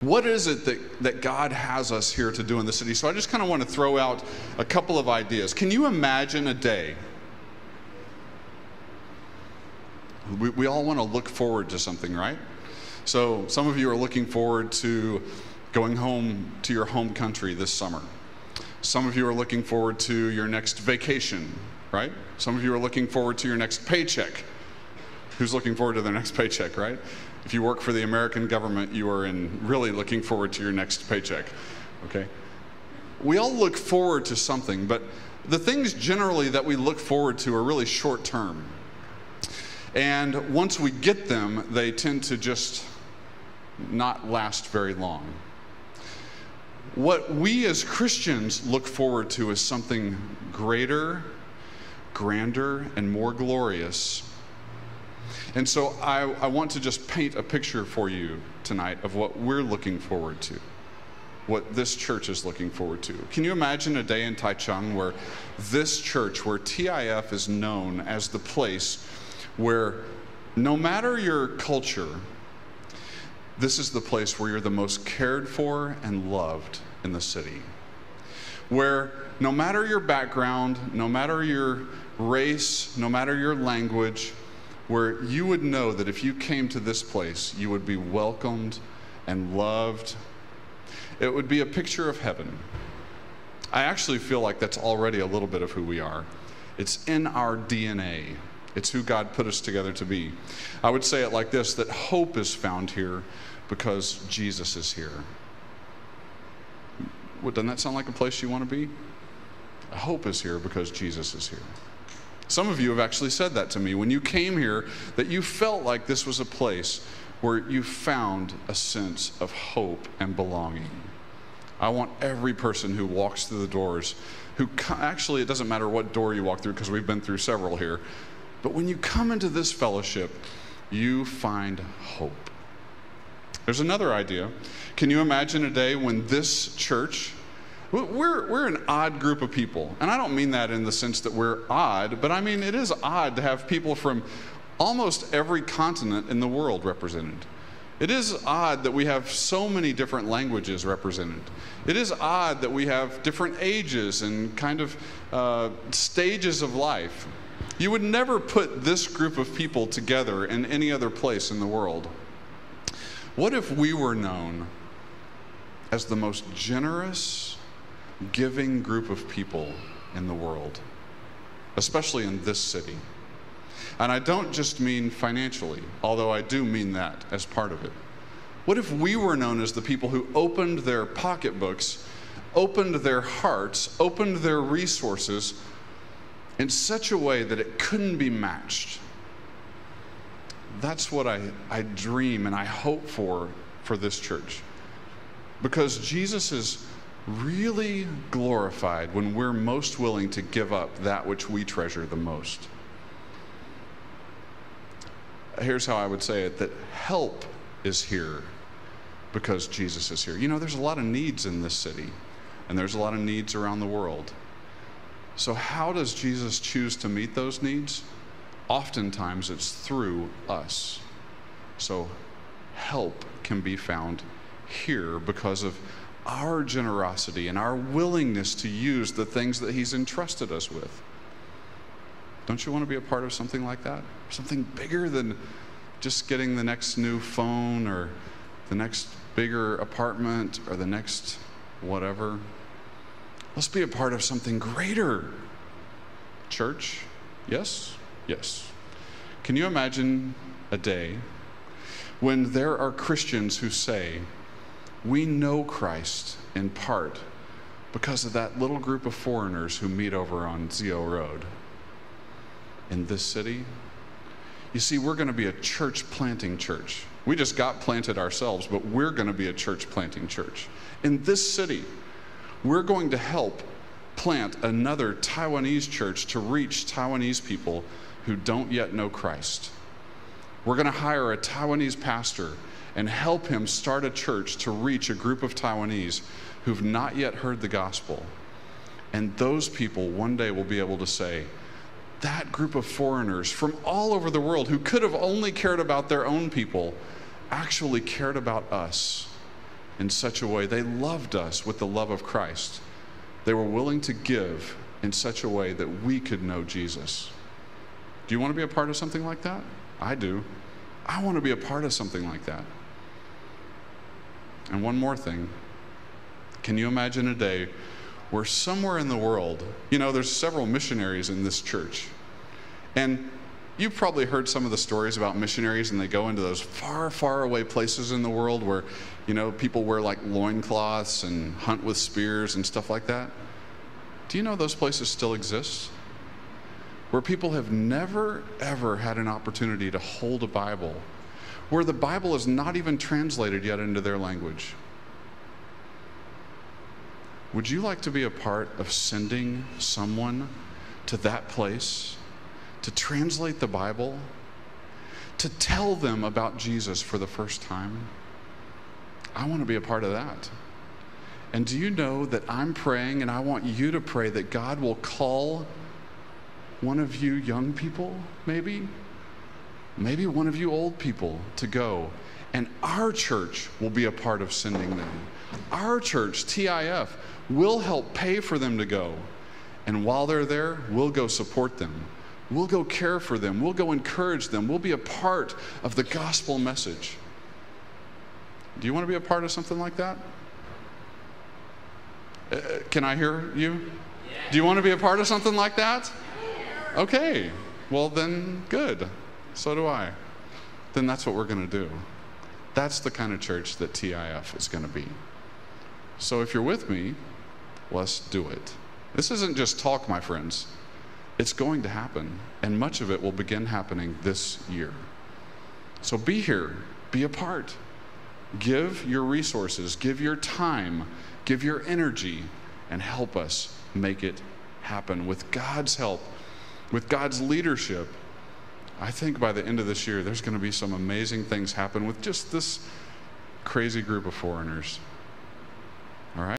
what is it that, that God has us here to do in the city? So I just kind of want to throw out a couple of ideas. Can you imagine a day? We, we all want to look forward to something, right? So some of you are looking forward to going home to your home country this summer. Some of you are looking forward to your next vacation, right? Some of you are looking forward to your next paycheck. Who's looking forward to their next paycheck, right? If you work for the American government, you are in really looking forward to your next paycheck. Okay? We all look forward to something, but the things generally that we look forward to are really short term. And once we get them, they tend to just not last very long. What we as Christians look forward to is something greater, grander, and more glorious and so I, I want to just paint a picture for you tonight of what we're looking forward to, what this church is looking forward to. Can you imagine a day in Taichung where this church, where TIF is known as the place where no matter your culture, this is the place where you're the most cared for and loved in the city. Where no matter your background, no matter your race, no matter your language, where you would know that if you came to this place, you would be welcomed and loved. It would be a picture of heaven. I actually feel like that's already a little bit of who we are. It's in our DNA. It's who God put us together to be. I would say it like this that hope is found here because Jesus is here. doesn't that sound like a place you want to be? Hope is here because Jesus is here. Some of you have actually said that to me when you came here, that you felt like this was a place where you found a sense of hope and belonging. I want every person who walks through the doors, who actually, it doesn't matter what door you walk through because we've been through several here, but when you come into this fellowship, you find hope. There's another idea. Can you imagine a day when this church we're, we're an odd group of people. And I don't mean that in the sense that we're odd, but I mean it is odd to have people from almost every continent in the world represented. It is odd that we have so many different languages represented. It is odd that we have different ages and kind of uh, stages of life. You would never put this group of people together in any other place in the world. What if we were known as the most generous, giving group of people in the world, especially in this city. And I don't just mean financially, although I do mean that as part of it. What if we were known as the people who opened their pocketbooks, opened their hearts, opened their resources in such a way that it couldn't be matched? That's what I, I dream and I hope for for this church. Because Jesus is really glorified when we're most willing to give up that which we treasure the most. Here's how I would say it that help is here because Jesus is here. You know, there's a lot of needs in this city, and there's a lot of needs around the world. So, how does Jesus choose to meet those needs? Oftentimes, it's through us. So, help can be found here because of our generosity and our willingness to use the things that He's entrusted us with. Don't you want to be a part of something like that? Something bigger than just getting the next new phone or the next bigger apartment or the next whatever. Let's be a part of something greater. Church, yes? Yes. Can you imagine a day when there are Christians who say, we know Christ in part because of that little group of foreigners who meet over on Zio Road in this city. You see, we're going to be a church planting church. We just got planted ourselves, but we're going to be a church planting church. In this city, we're going to help plant another Taiwanese church to reach Taiwanese people who don't yet know Christ. We're going to hire a Taiwanese pastor and help him start a church to reach a group of Taiwanese who've not yet heard the gospel. And those people one day will be able to say, that group of foreigners from all over the world who could have only cared about their own people actually cared about us in such a way. They loved us with the love of Christ. They were willing to give in such a way that we could know Jesus. Do you want to be a part of something like that? I do. I want to be a part of something like that. And one more thing. Can you imagine a day where somewhere in the world, you know, there's several missionaries in this church. And you've probably heard some of the stories about missionaries and they go into those far, far away places in the world where, you know, people wear like loincloths and hunt with spears and stuff like that. Do you know those places still exist? Where people have never, ever had an opportunity to hold a Bible, where the Bible is not even translated yet into their language. Would you like to be a part of sending someone to that place to translate the Bible, to tell them about Jesus for the first time? I want to be a part of that. And do you know that I'm praying, and I want you to pray that God will call one of you young people, maybe, maybe one of you old people to go, and our church will be a part of sending them. Our church, TIF, will help pay for them to go. And while they're there, we'll go support them. We'll go care for them. We'll go encourage them. We'll be a part of the gospel message. Do you want to be a part of something like that? Uh, can I hear you? Do you want to be a part of something like that? Okay. Well, then, good. So do I. Then that's what we're going to do. That's the kind of church that TIF is going to be. So if you're with me, let's do it. This isn't just talk, my friends. It's going to happen, and much of it will begin happening this year. So be here, be a part. Give your resources, give your time, give your energy, and help us make it happen. With God's help, with God's leadership, I think by the end of this year, there's going to be some amazing things happen with just this crazy group of foreigners. All right?